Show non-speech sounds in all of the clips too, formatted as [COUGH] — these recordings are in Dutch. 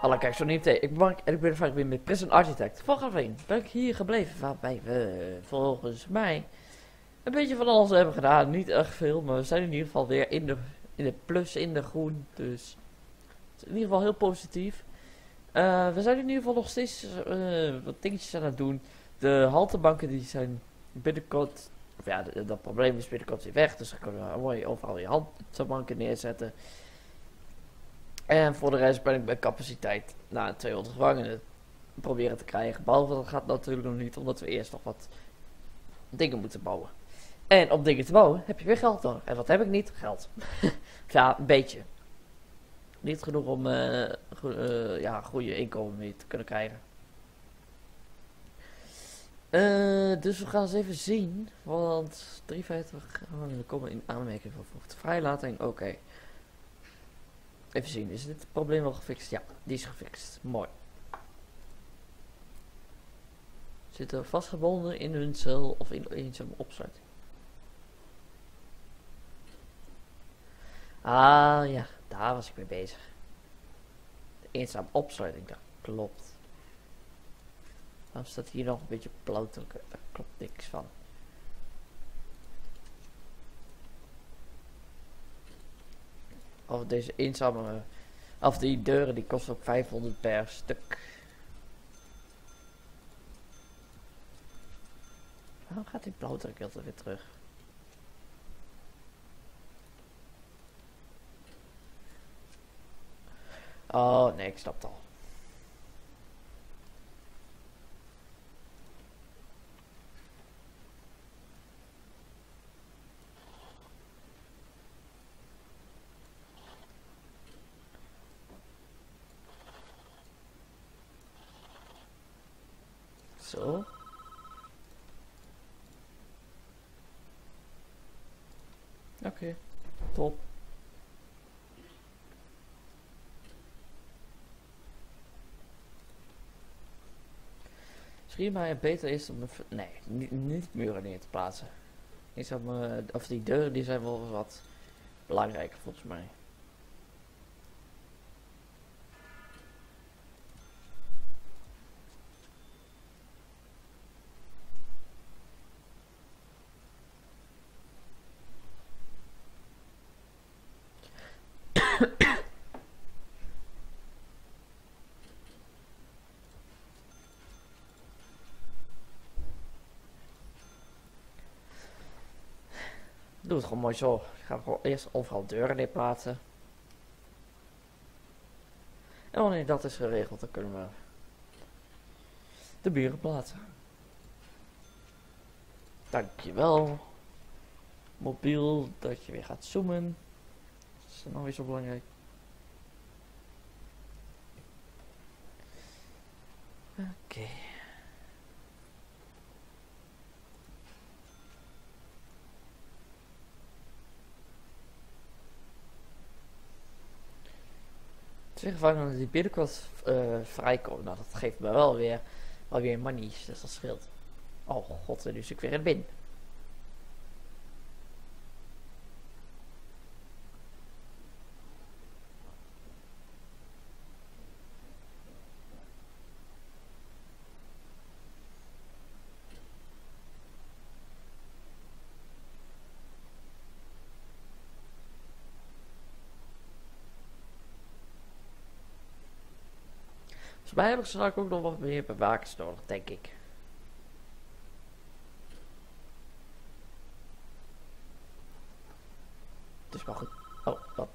Hallo, kijk, zo niet Ik, ben, ik ben vaak weer met Prison Architect. Vorige ben ik hier gebleven, waarbij we volgens mij een beetje van alles hebben gedaan. Niet echt veel, maar we zijn in ieder geval weer in de, in de plus, in de groen. Dus het is in ieder geval heel positief. Eh, we zijn in ieder geval nog steeds eh, wat dingetjes aan het doen. De haltebanken die zijn binnenkort, of ja, dat probleem is binnenkort weer weg. Dus dan kunnen we mooi overal je haltebanken neerzetten. En voor de rest ben ik bij capaciteit naar 200 gevangenen proberen te krijgen. Behalve dat gaat natuurlijk nog niet, omdat we eerst nog wat dingen moeten bouwen. En om dingen te bouwen heb je weer geld nodig. En wat heb ik niet? Geld. [LAUGHS] ja, een beetje. Niet genoeg om uh, uh, ja, goede inkomen mee te kunnen krijgen. Uh, dus we gaan eens even zien. Want 53 gevangenen komen in aanmerking voor vrijlating. Oké. Even zien, is dit probleem wel gefixt? Ja, die is gefixt. Mooi. Zitten vastgebonden in hun cel of in eenzame opsluiting. Ah ja, daar was ik mee bezig. De eenzame opsluiting, dat klopt. Dan staat hier nog een beetje blauw, daar klopt niks van. Of deze eenzame... Of die deuren die kosten ook 500 per stuk. Waarom gaat die blauwdruk altijd weer terug? Oh nee, ik snap al. Zo. Oké, okay. top. Maar het beter is om... Nee, niet, muren neer te plaatsen. Ik zou me, of die deuren die zijn wel wat belangrijker volgens mij. Doe het gewoon mooi zo. Ik ga gewoon eerst overal deuren in plaatsen. En wanneer dat is geregeld, dan kunnen we de buren plaatsen. Dankjewel. Mobiel, dat je weer gaat zoomen. Dat is nog weer zo belangrijk. Oké. Twee gevangenen die binnenkort uh, vrijkomen. Nou, dat geeft me wel weer, wel weer money, dus dat scheelt. Oh god, nu zit ik weer in bin. Volgens mij heb ik straks ook nog wat meer bewakers nodig, denk ik. Het is wel goed. Oh, wat?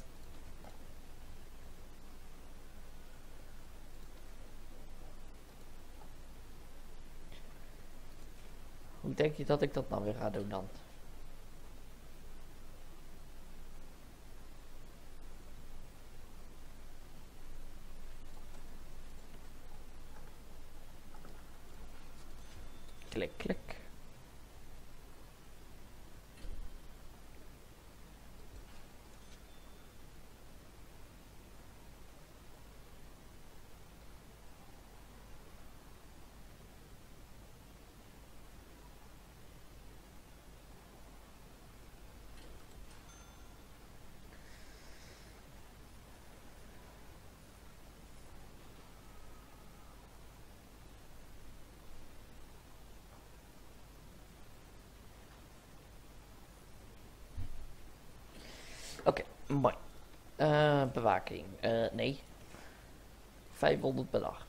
Hoe denk je dat ik dat nou weer ga doen dan? clic, clic. Bewaking. Eh, nee. 500 per dag.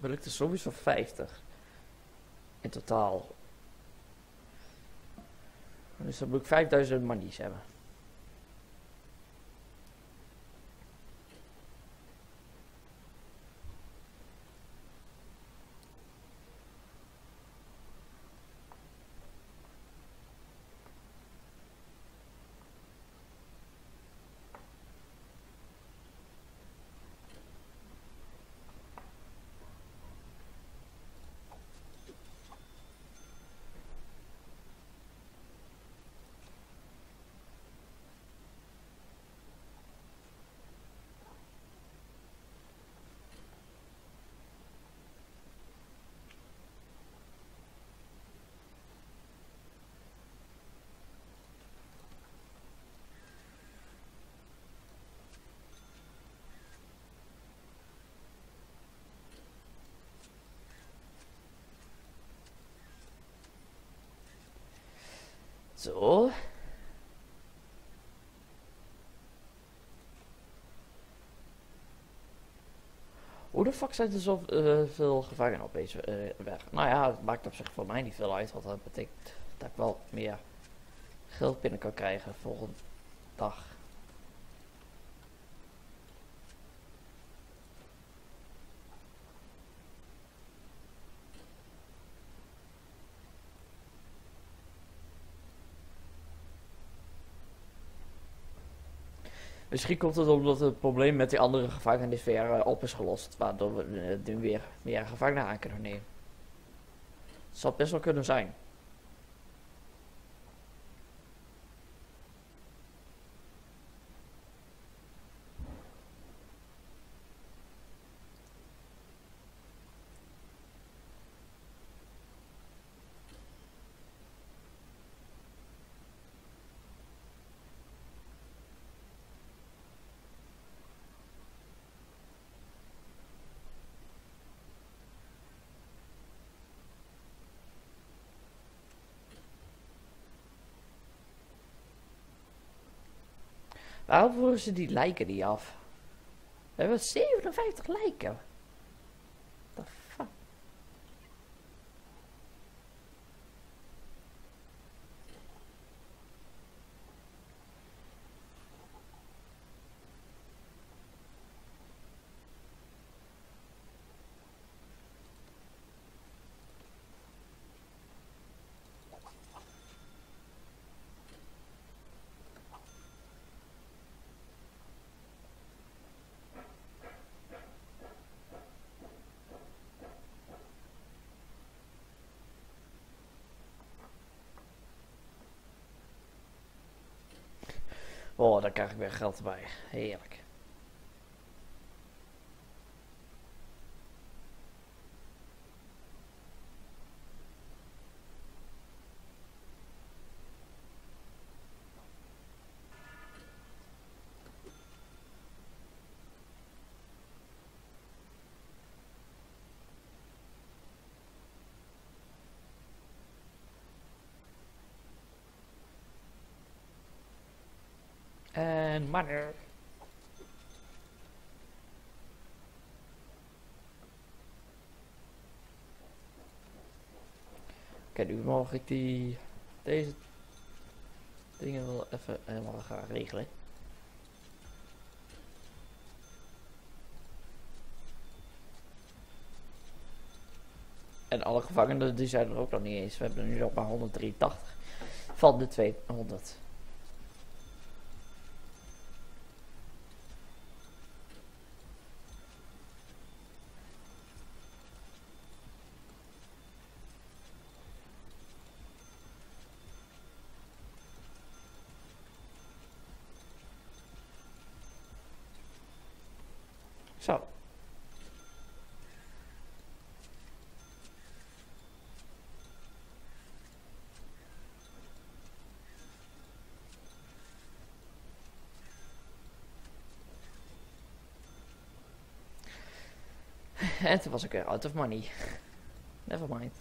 Wil ik er sowieso 50. In totaal. Dus dan moet ik 5000 manies hebben. Zo. Hoe de fuck zijn er zoveel veel gevangenen op deze eh, weg? Nou ja, het maakt op zich voor mij niet veel uit, want dat betekent dat ik wel meer geld binnen kan krijgen volgende dag. Misschien komt het omdat het probleem met die andere gevangenis weer eh, op is gelost. Waardoor we eh, nu weer meer gevangenen aan kunnen nemen. Het zou best wel kunnen zijn. Waarom voeren ze die lijken niet af? We hebben 57 lijken. The fuck? Oh, daar krijg ik weer geld bij. Heerlijk. En money. Oké, nu mag ik die deze dingen wel even helemaal gaan regelen. En alle gevangenen die zijn er ook nog niet eens. We hebben nu nog maar 183 van de 200. En toen was ik weer out of money. Never mind.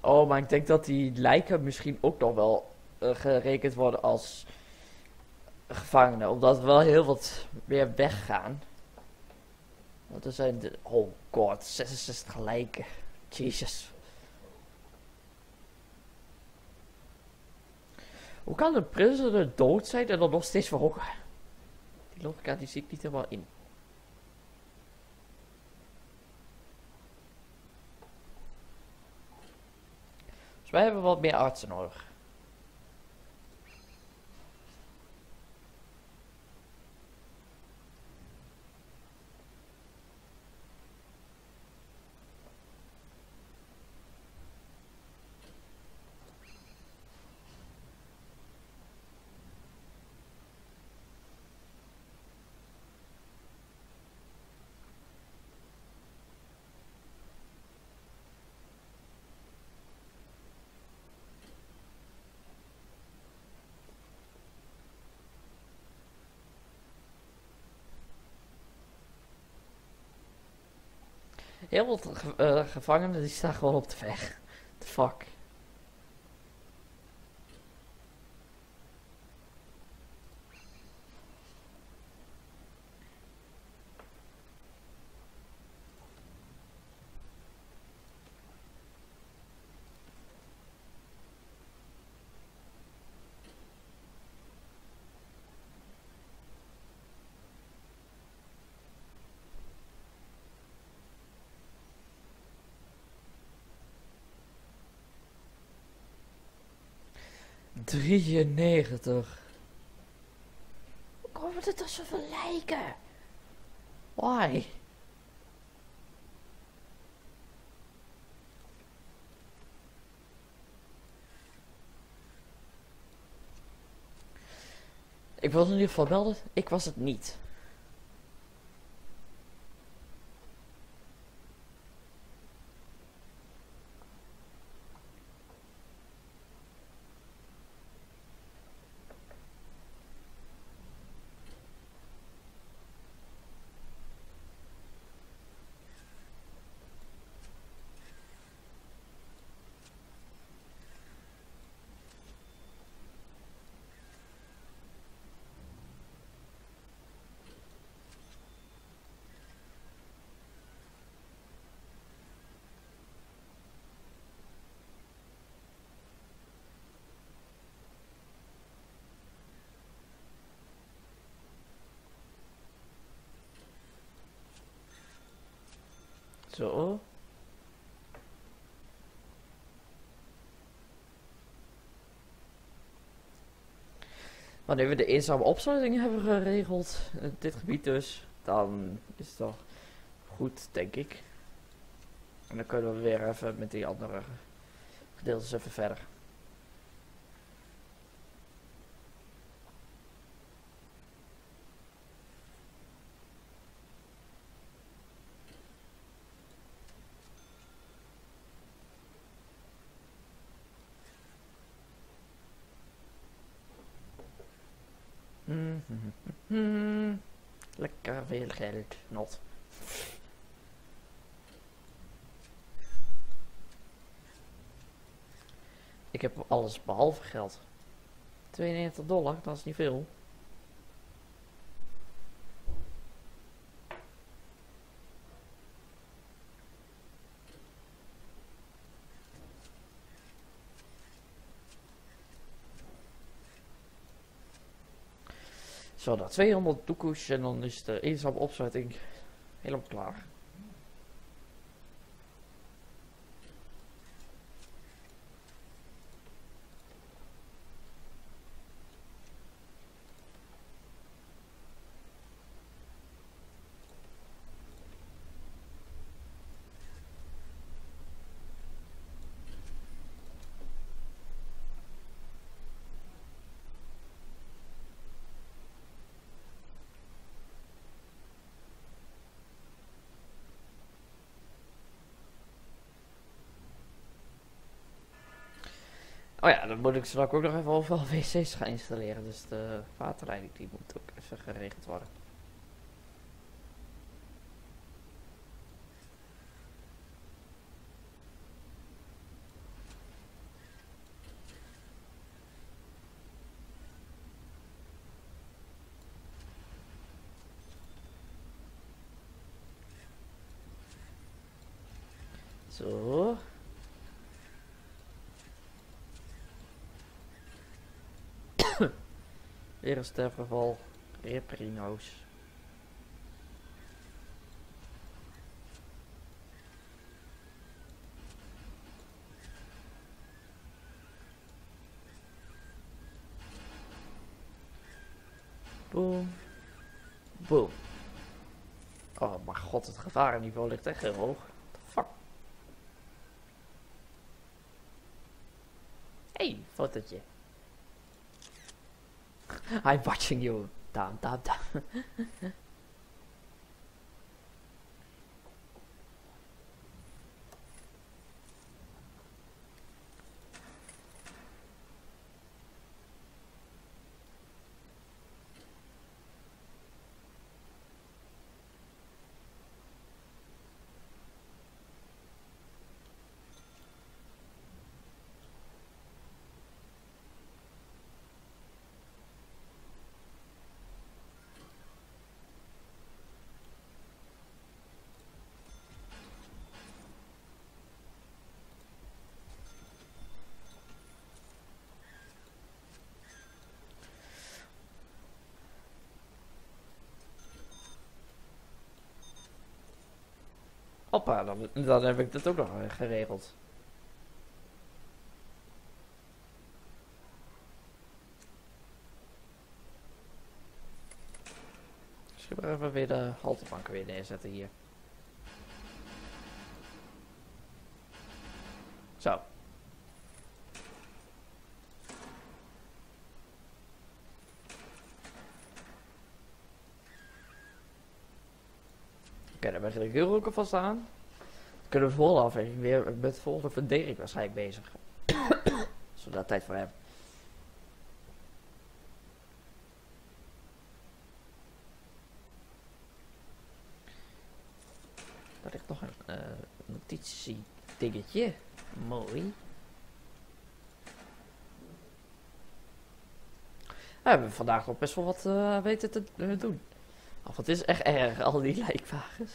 Oh, maar ik denk dat die lijken misschien ook nog wel eh, gerekend worden als gevangenen. Omdat er wel heel wat weer weggaan. Want er zijn de... Oh god, 66 lijken. Jesus. Hoe kan een prisoner dood zijn en dan nog steeds verhogen? Die logica die zie niet helemaal in. Dus wij hebben wat meer artsen nodig. Heel ge uh, gevangenen die staan gewoon op de weg. The fuck. Drieënnegentig. Hoe komen er toch zoveel lijken? Why? Ik wil in ieder geval melden, ik was het niet. Zo. Wanneer we de eenzame opsluiting hebben geregeld, dit gebied dus, dan is het toch goed, denk ik. En dan kunnen we weer even met die andere gedeeltes even verder. Hmm, lekker veel geld, not. Ik heb alles behalve geld. 92 dollar, dat is niet veel. Zo, dat 200 doekoes en dan is de eenzame opsluiting helemaal klaar. Oh ja, dan moet ik straks ook nog even overal wc's gaan installeren. Dus de waterleiding die moet ook even geregeld worden. Zo. Weer een sterfgeval. Riprino's. Boom. Boom. Oh mijn god, het gevarenniveau ligt echt heel hoog. The fuck? Hey, fotootje. I'm watching you. Damn, damn, damn. [LAUGHS] Dan, heb ik dat ook nog eh, geregeld. Ik ga even weer de haltebanken weer neerzetten hier. Zo. Oké, dan begin ik heel ook alvast aan. Kunnen we de volgende weer met de volgende fundering waarschijnlijk bezig. [COUGHS] Daar tijd voor hebben. Daar ligt nog een uh, notitiedingetje. Mooi. We hebben vandaag nog best wel wat uh, weten te uh, doen. Of het is echt erg, al die [LAUGHS] lijkwagens.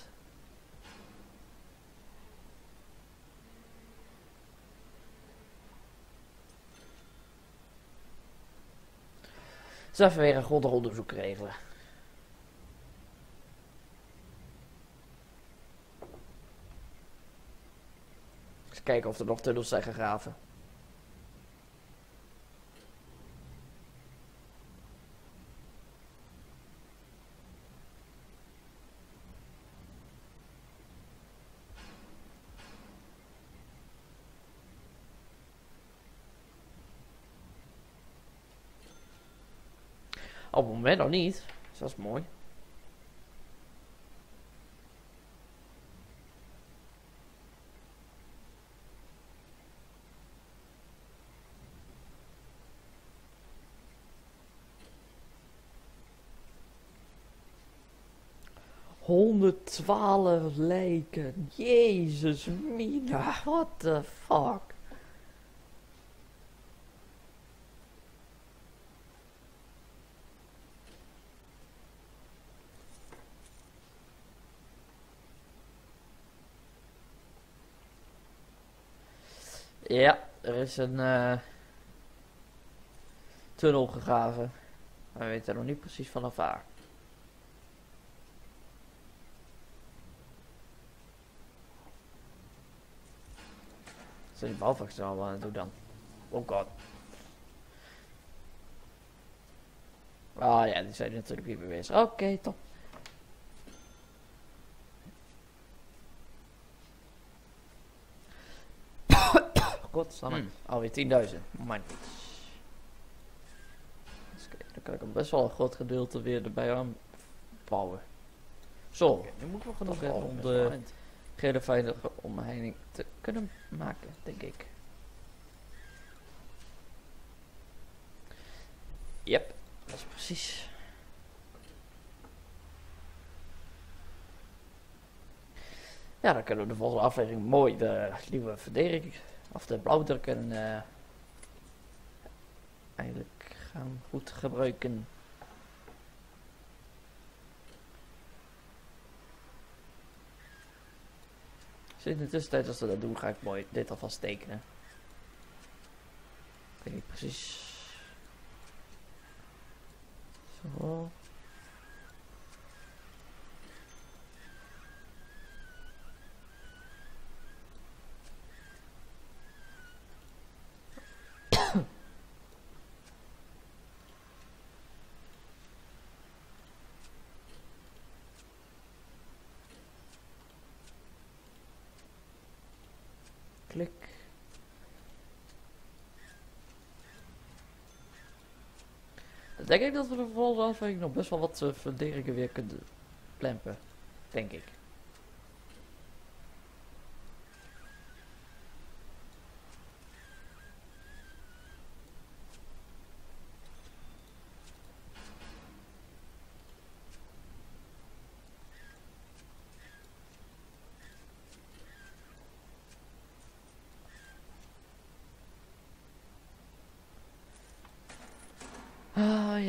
Dus even weer een grondig onderzoek regelen. Eens kijken of er nog tunnels zijn gegraven. Moment nog niet. Dus dat is mooi. Honderdtwaalf lijken. Jezus mina. What the fuck. Ja, er is een uh, tunnel gegraven. Maar we weten nog niet precies vanaf waar. Zijn die balvaks er al aan het doen dan? Oh god. Ah ja, die zijn natuurlijk weer bezig. Oké, top. Godsamme. Hmm. Alweer 10.000. Man. Dus dan kan ik hem best wel een groot gedeelte weer erbij aan bouwen. Zo, okay, nu moeten we genoeg hebben om de gele veilige omheining te kunnen maken, denk ik. Yep, dat is precies. Ja, dan kunnen we de volgende aflevering mooi de nieuwe verdediging of de blauwdrukken uh, eigenlijk gaan goed gebruiken. Dus in de tussentijd als we dat doen ga ik mooi dit alvast tekenen. Ik weet niet precies. Zo. Klik. Dan denk ik dat we de volgende aflevering nog best wel wat uh, verderingen weer kunnen plempen. Denk ik.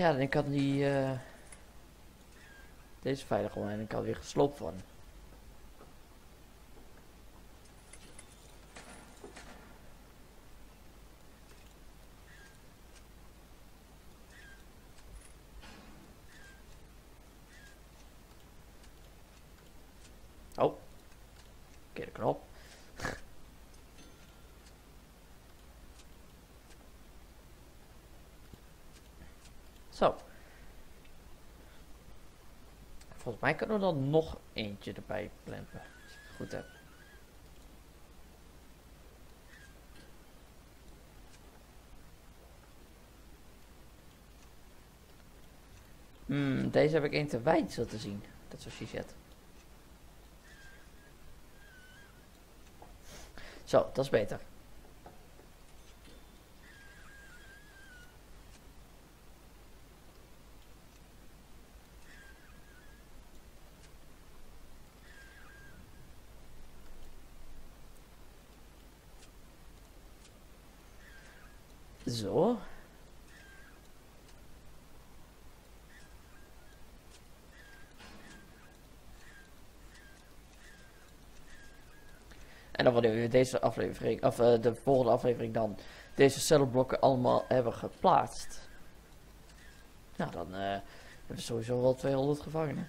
Ja, ik had die... Uh, deze veilig gewoon en ik had weer gesloopt van. Oh. De knop. Zo. Volgens mij kunnen we dan nog eentje erbij plempen. Als ik het goed heb. Hmm, deze heb ik één te wijd zo te zien. Dat is je zet. Zo, dat is beter. Zo. En dan wanneer we deze aflevering, of uh, de volgende aflevering dan deze cellenblokken allemaal hebben geplaatst. Nou, dan uh, hebben we sowieso wel 200 gevangenen.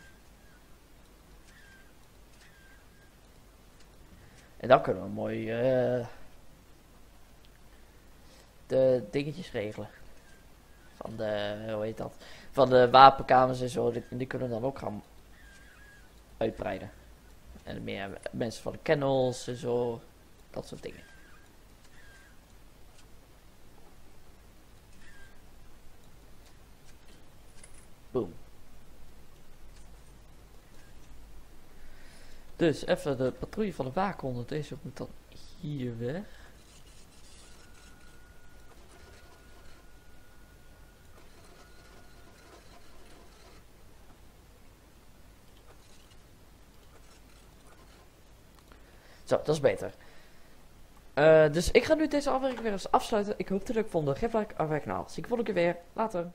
En dan kunnen we mooi... Uh, de dingetjes regelen. Van de, hoe heet dat? Van de wapenkamers en zo, die, die kunnen dan ook gaan uitbreiden. En meer mensen van de kennels en zo, dat soort dingen. Boom. Dus even de patrouille van de waakhond. Deze moet dan hier weg. Zo, dat is beter. Uh, dus ik ga nu deze aflevering weer eens afsluiten. Ik hoop dat het leuk vond. Geef like, afwerk kanaal. Zie ik volgende keer weer. Later.